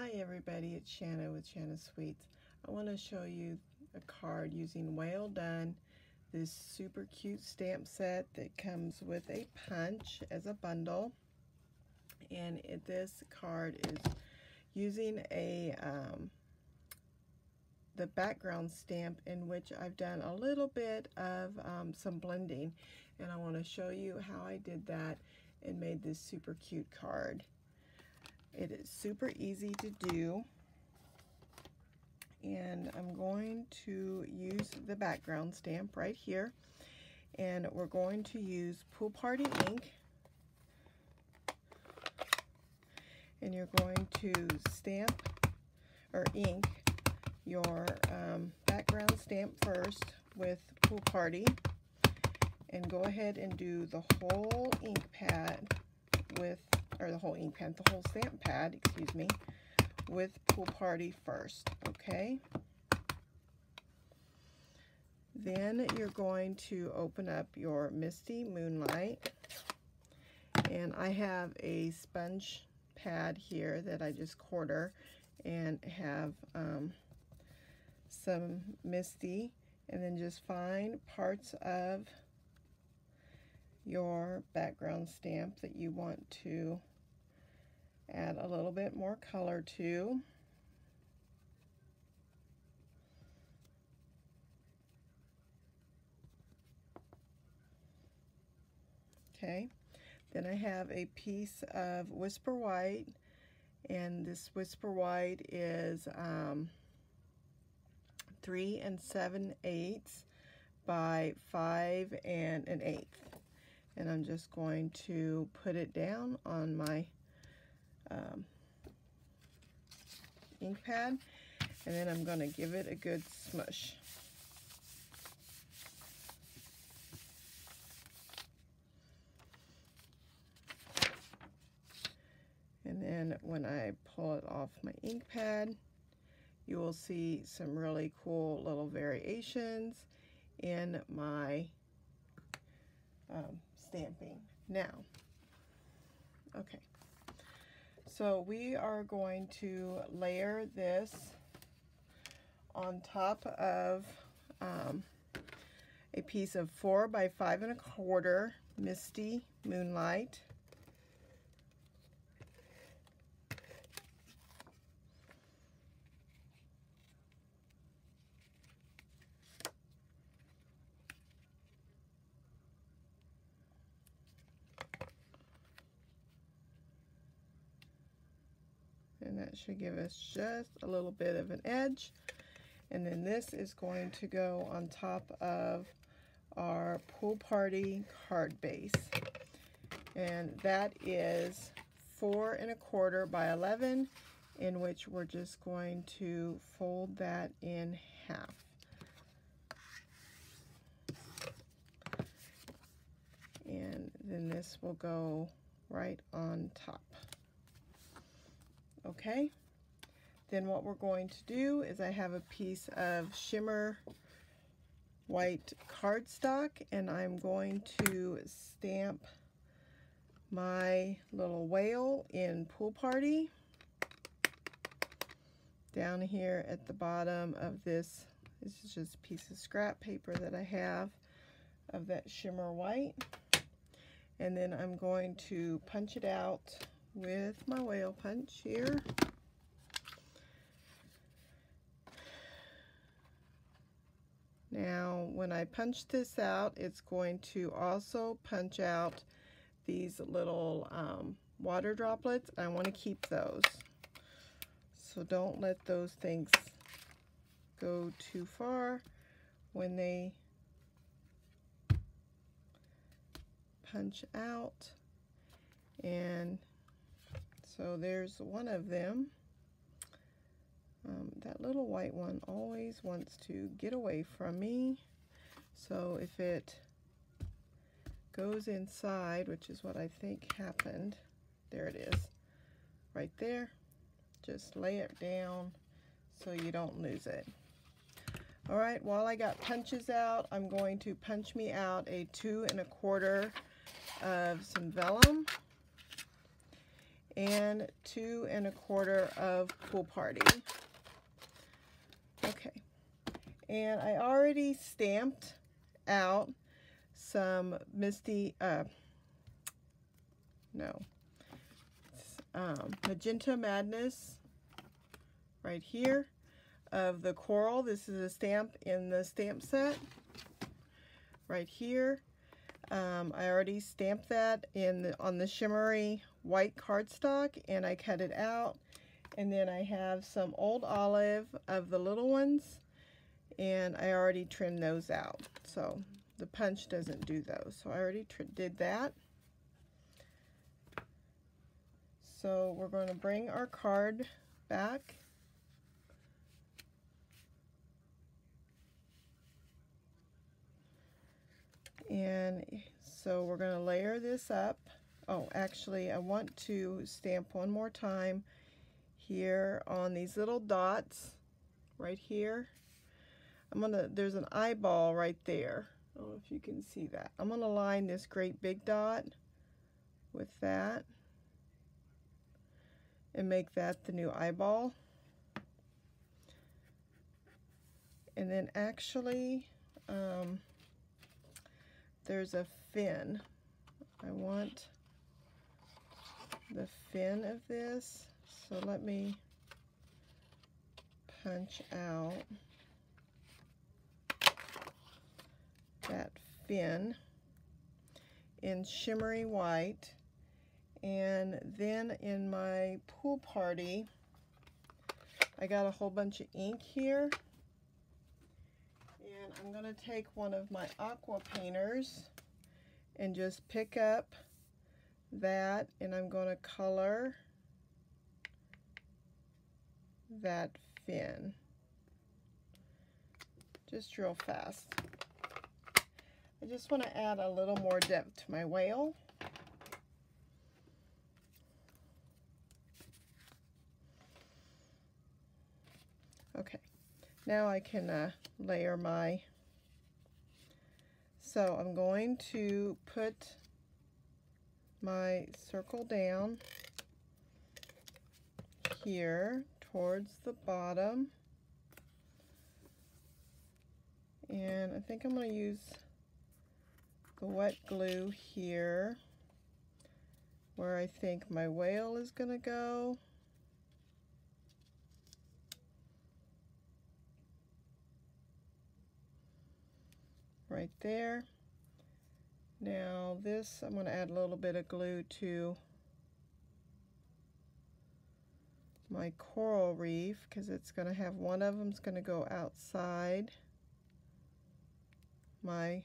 Hi everybody, it's Shana with Shana Sweets. I want to show you a card using Whale Done, this super cute stamp set that comes with a punch as a bundle. And it, this card is using a um, the background stamp in which I've done a little bit of um, some blending. And I want to show you how I did that and made this super cute card. It is super easy to do. And I'm going to use the background stamp right here. And we're going to use Pool Party ink. And you're going to stamp or ink your um, background stamp first with Pool Party. And go ahead and do the whole ink pad with or the whole ink pad, the whole stamp pad, excuse me, with Pool Party first, okay? Then you're going to open up your Misty Moonlight. And I have a sponge pad here that I just quarter and have um, some Misty and then just find parts of your background stamp that you want to add a little bit more color to. Okay, then I have a piece of Whisper White, and this Whisper White is um, 3 and 7 eighths by 5 and an eighth. And I'm just going to put it down on my um, ink pad and then I'm going to give it a good smush. And then when I pull it off my ink pad, you will see some really cool little variations in my um, stamping. Now, okay, so we are going to layer this on top of um, a piece of four by five and a quarter Misty Moonlight. and that should give us just a little bit of an edge. And then this is going to go on top of our pool party card base. And that is four and a quarter by 11 in which we're just going to fold that in half. And then this will go right on top okay? Then what we're going to do is I have a piece of shimmer white cardstock and I'm going to stamp my little whale in Pool Party down here at the bottom of this. This is just a piece of scrap paper that I have of that shimmer white. And then I'm going to punch it out with my whale punch here. Now, when I punch this out, it's going to also punch out these little um, water droplets. I want to keep those. So don't let those things go too far when they punch out. And so there's one of them. Um, that little white one always wants to get away from me. So if it goes inside, which is what I think happened, there it is, right there. Just lay it down so you don't lose it. All right, while I got punches out, I'm going to punch me out a two and a quarter of some vellum and two and a quarter of Pool Party. Okay, and I already stamped out some Misty, uh, no, um, Magenta Madness right here of the coral. This is a stamp in the stamp set right here. Um, I already stamped that in the, on the shimmery white cardstock and I cut it out. And then I have some old olive of the little ones and I already trimmed those out. So the punch doesn't do those. So I already did that. So we're going to bring our card back And so we're going to layer this up. Oh, actually, I want to stamp one more time here on these little dots right here. I'm to, there's an eyeball right there. I don't know if you can see that. I'm to line this great big dot with that and make that the new eyeball. And then actually, um, there's a fin. I want the fin of this. So let me punch out that fin in shimmery white. And then in my pool party, I got a whole bunch of ink here. And I'm going to take one of my aqua painters and just pick up that and I'm going to color that fin just real fast. I just want to add a little more depth to my whale. Okay, now I can uh, layer my so I'm going to put my circle down here towards the bottom. And I think I'm going to use the wet glue here where I think my whale is going to go. right there. Now this, I'm going to add a little bit of glue to my coral reef because it's going to have one of them's going to go outside my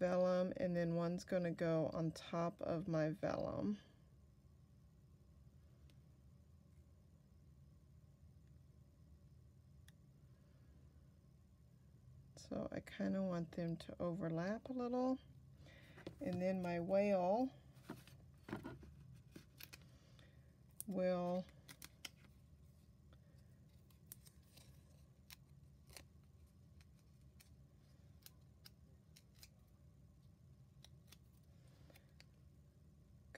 vellum and then one's going to go on top of my vellum. So I kind of want them to overlap a little. And then my whale will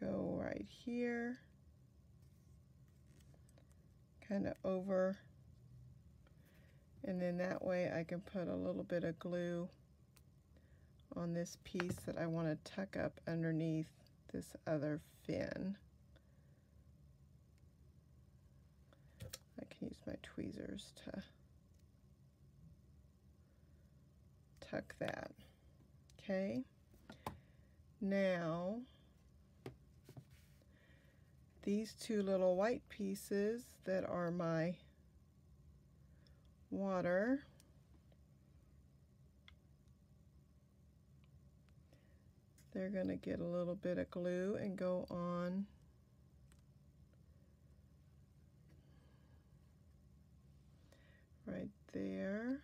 go right here, kind of over and then that way I can put a little bit of glue on this piece that I want to tuck up underneath this other fin. I can use my tweezers to tuck that. Okay, now these two little white pieces that are my water. They're going to get a little bit of glue and go on right there.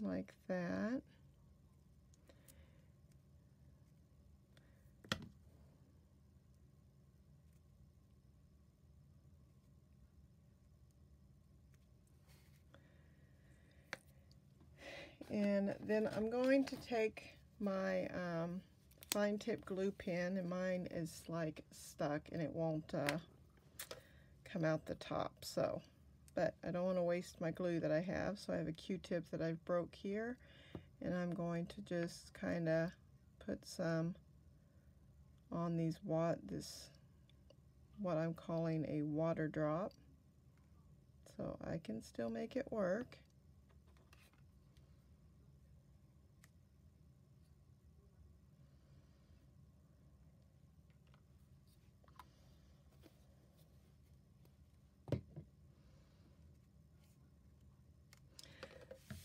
like that. And then I'm going to take my um, fine tip glue pen and mine is like stuck and it won't uh, come out the top. So but I don't want to waste my glue that I have so I have a q-tip that I've broke here and I'm going to just kind of put some on these what this what I'm calling a water drop so I can still make it work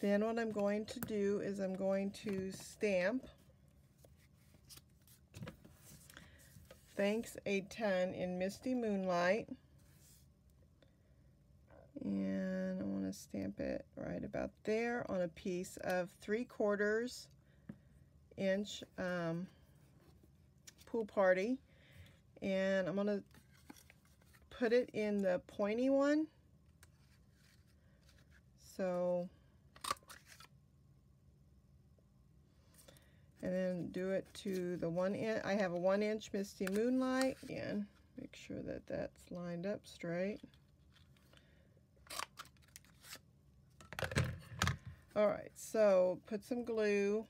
Then what I'm going to do is I'm going to stamp Thanks a ton in Misty Moonlight. And I want to stamp it right about there on a piece of three quarters inch um, pool party. And I'm going to put it in the pointy one. So and then do it to the one inch. I have a one inch Misty Moonlight. Again, make sure that that's lined up straight. All right, so put some glue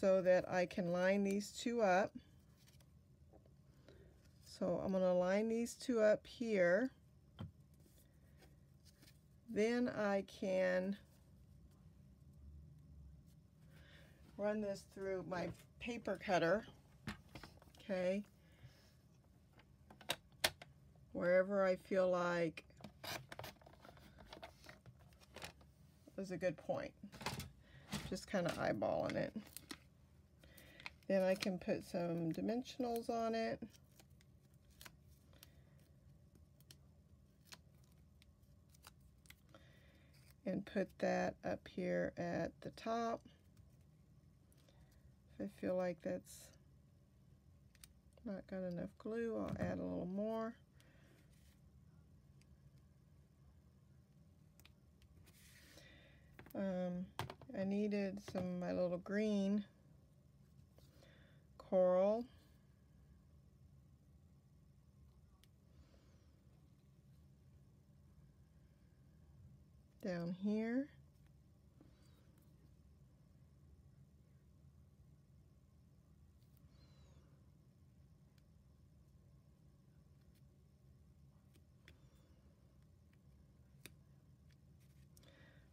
so that I can line these two up. So I'm going to line these two up here. Then I can run this through my paper cutter, okay, wherever I feel like is a good point. Just kind of eyeballing it. Then I can put some dimensionals on it. And put that up here at the top. I feel like that's not got enough glue, I'll add a little more. Um, I needed some my little green coral. Down here.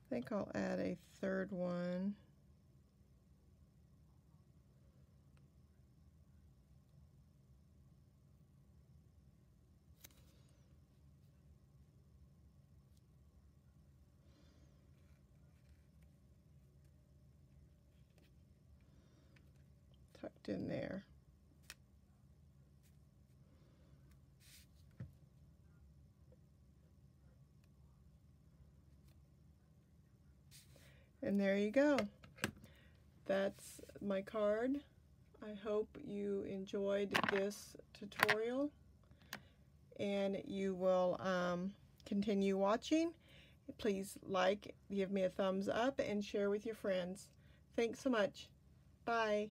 I think I'll add a third one. tucked in there. And there you go. That's my card. I hope you enjoyed this tutorial and you will um, continue watching. Please like, give me a thumbs up, and share with your friends. Thanks so much. Bye.